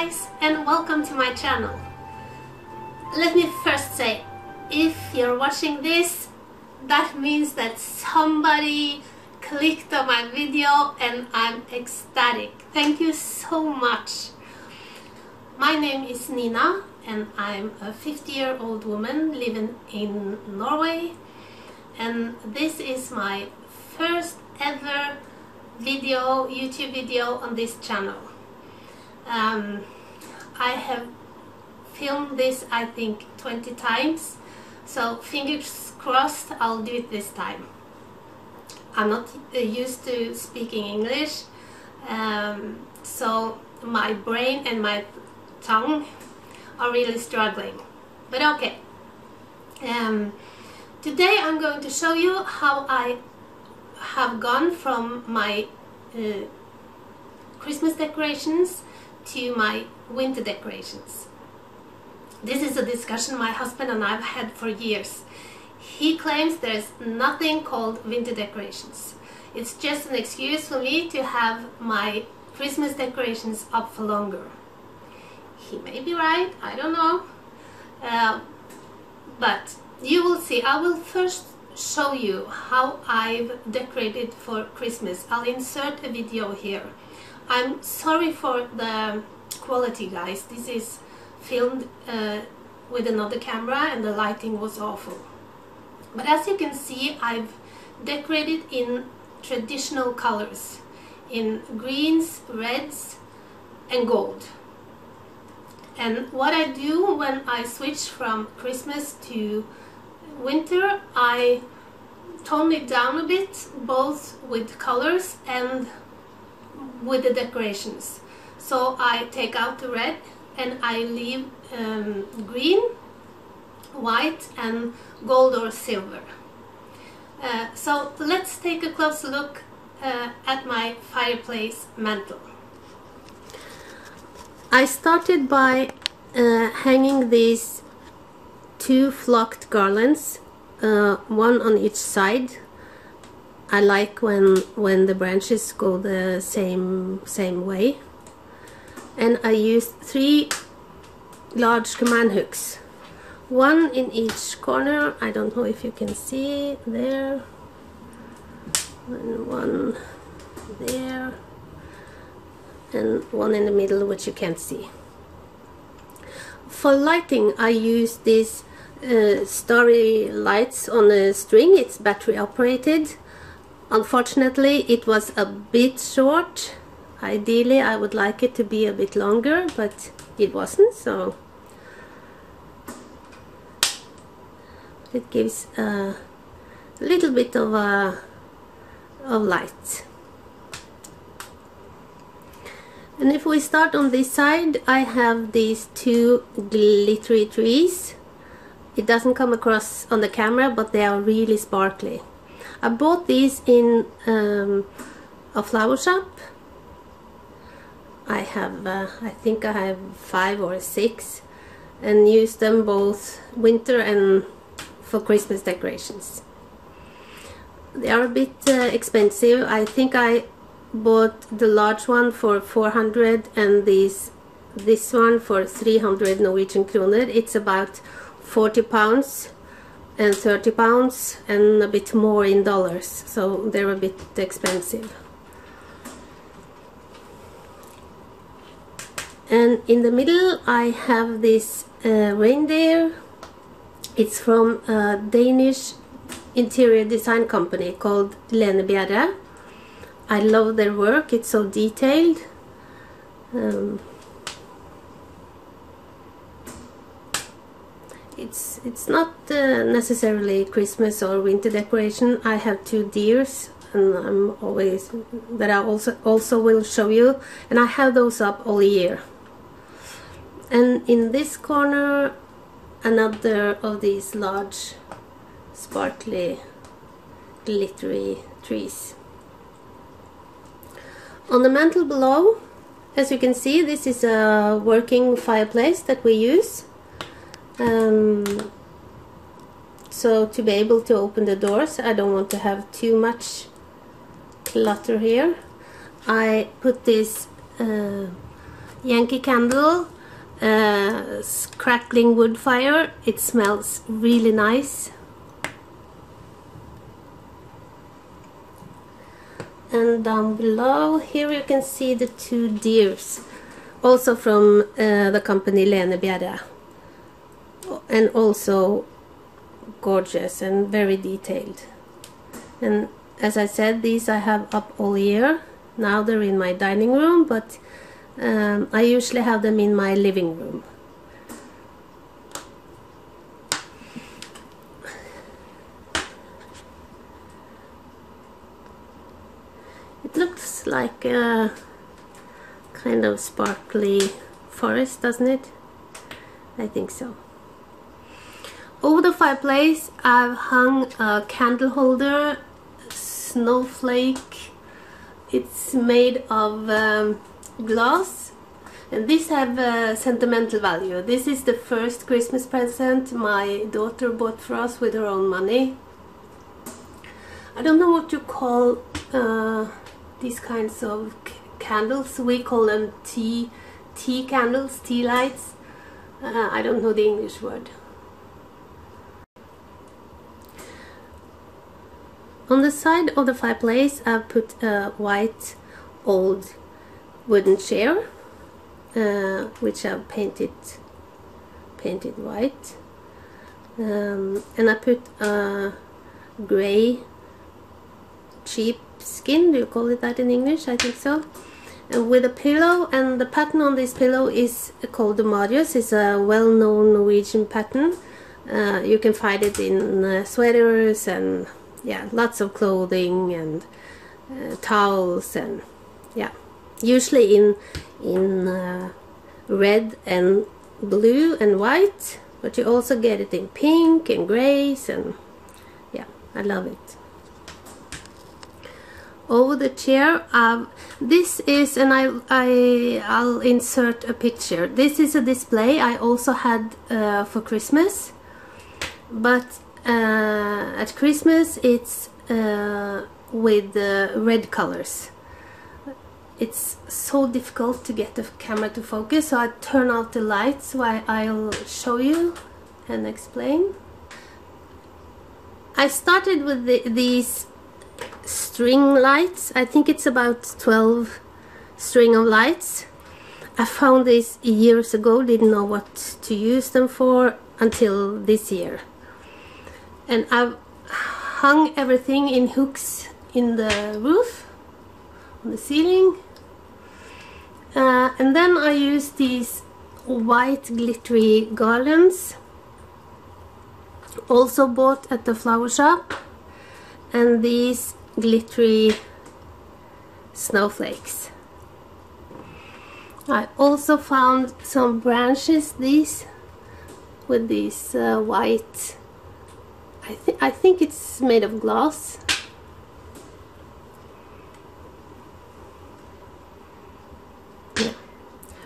guys and welcome to my channel. Let me first say, if you're watching this, that means that somebody clicked on my video and I'm ecstatic. Thank you so much. My name is Nina and I'm a 50 year old woman living in Norway and this is my first ever video, YouTube video on this channel. Um, I have filmed this I think 20 times. So fingers crossed I'll do it this time. I'm not uh, used to speaking English um, so my brain and my tongue are really struggling. But okay. Um, today I'm going to show you how I have gone from my uh, Christmas decorations to my winter decorations. This is a discussion my husband and I have had for years. He claims there's nothing called winter decorations. It's just an excuse for me to have my Christmas decorations up for longer. He may be right, I don't know. Uh, but you will see. I will first show you how I've decorated for Christmas. I'll insert a video here. I'm sorry for the quality guys. This is filmed uh, with another camera and the lighting was awful. But as you can see I've decorated in traditional colors in greens, reds and gold. And what I do when I switch from Christmas to winter I tone it down a bit both with colors and with the decorations so I take out the red and I leave um, green white and gold or silver uh, so let's take a close look uh, at my fireplace mantle I started by uh, hanging these two flocked garlands, uh, one on each side. I like when when the branches go the same same way. And I used three large command hooks, one in each corner. I don't know if you can see there, and one there, and one in the middle which you can't see. For lighting, I use these uh, starry lights on a string. It's battery operated. Unfortunately, it was a bit short. Ideally, I would like it to be a bit longer, but it wasn't, so it gives a little bit of a of light. And if we start on this side, I have these two glittery trees it doesn't come across on the camera, but they are really sparkly. I bought these in um, a flower shop. I have, uh, I think I have five or six and use them both winter and for Christmas decorations. They are a bit uh, expensive. I think I bought the large one for 400 and this this one for 300 Norwegian kroner. It's about 40 pounds and 30 pounds and a bit more in dollars. So they're a bit expensive. And in the middle I have this uh, reindeer. It's from a Danish interior design company called Lene Bjerre I love their work. It's so detailed. Um, it's it's not uh, necessarily Christmas or winter decoration. I have two deers and I'm always that I also also will show you and I have those up all year. And in this corner another of these large sparkly glittery trees. On the mantle below as you can see this is a working fireplace that we use um, so to be able to open the doors I don't want to have too much clutter here I put this uh, Yankee Candle uh, crackling wood fire. It smells really nice. And down below here you can see the two deers, also from uh, the company Lene Bjerre. And also gorgeous and very detailed. And as I said, these I have up all year. Now they're in my dining room, but um, I usually have them in my living room. It looks like a kind of sparkly forest, doesn't it? I think so. Over the fireplace I've hung a candle holder, snowflake. It's made of um, glass and these have a sentimental value. This is the first Christmas present my daughter bought for us with her own money. I don't know what you call uh, these kinds of candles. We call them tea, tea candles, tea lights. Uh, I don't know the English word. On the side of the fireplace I've put a white old wooden chair uh, which I've painted painted white. Um, and I put a gray cheap skin do you call it that in English? I think so. And with a pillow and the pattern on this pillow is called the Marius. It's a well-known Norwegian pattern. Uh, you can find it in uh, sweaters and yeah lots of clothing and uh, towels and yeah. Usually in in uh, red and blue and white but you also get it in pink and grays and yeah I love it. Over the chair um, this is and I, I I'll insert a picture. This is a display I also had uh, for Christmas but uh, at Christmas it's uh, with red colors. It's so difficult to get the camera to focus so I turn off the lights so I, I'll show you and explain. I started with the, these string lights. I think it's about 12 string of lights. I found these years ago didn't know what to use them for until this year. And I've hung everything in hooks in the roof on the ceiling. Uh, and then I use these white glittery garlands also bought at the flower shop and these glittery snowflakes. I also found some branches these with these uh, white I, th I think it's made of glass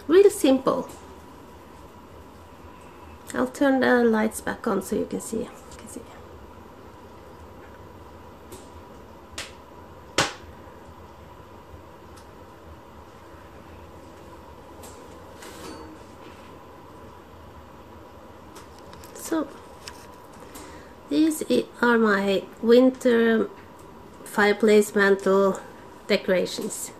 Really simple. I'll turn the lights back on so you can see. You can see. So are my winter fireplace mantle decorations.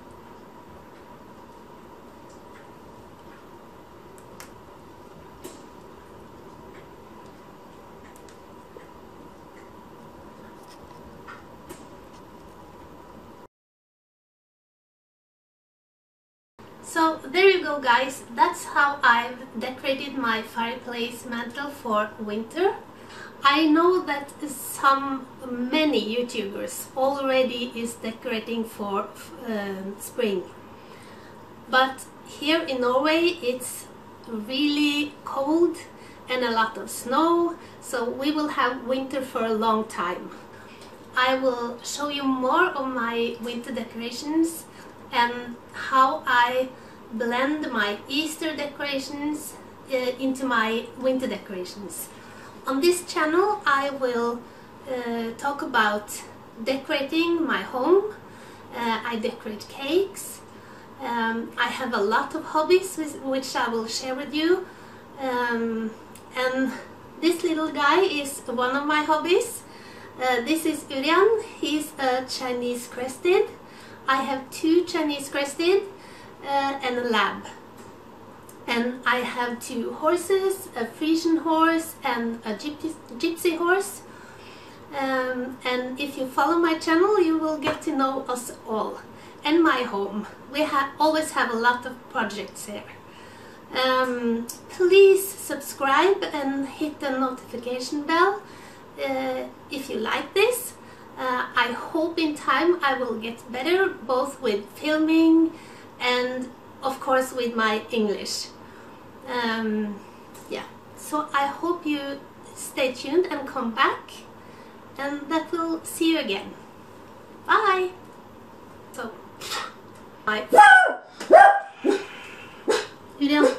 So there you go guys, that's how I've decorated my fireplace mantle for winter. I know that some, many YouTubers already is decorating for um, spring. But here in Norway it's really cold and a lot of snow, so we will have winter for a long time. I will show you more of my winter decorations and how I blend my Easter decorations uh, into my winter decorations. On this channel I will uh, talk about decorating my home. Uh, I decorate cakes Um, I have a lot of hobbies with, which I will share with you. Um, and this little guy is one of my hobbies. Uh, this is Urian. He's a Chinese crested. I have two Chinese crested uh, and a lab. And I have two horses, a Frisian horse and a gypsy, gypsy horse. Um, and if you follow my channel, you will get to know us all and my home. We ha always have a lot of projects here. Um, please subscribe and hit the notification bell uh, if you like this. Uh, I hope in time I will get better both with filming and of course with my English. Um, yeah, so I hope you stay tuned and come back and that we'll see you again. Bye! So, bye. Julian.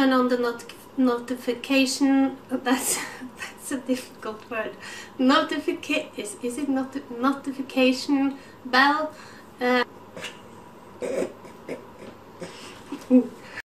Turn on the not notification. That's that's a difficult word. Notification is is it not notification bell? Uh,